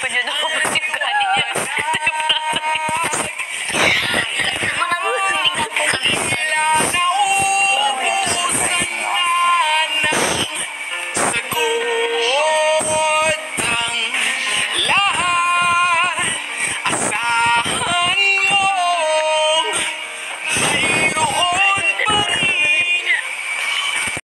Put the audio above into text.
pa dyan